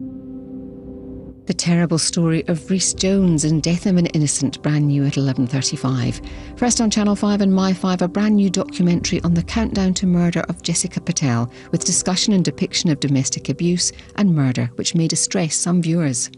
The terrible story of Rhys Jones and Death of an Innocent, brand new at 11.35. First on Channel 5 and My 5, a brand new documentary on the countdown to murder of Jessica Patel, with discussion and depiction of domestic abuse and murder, which may distress some viewers.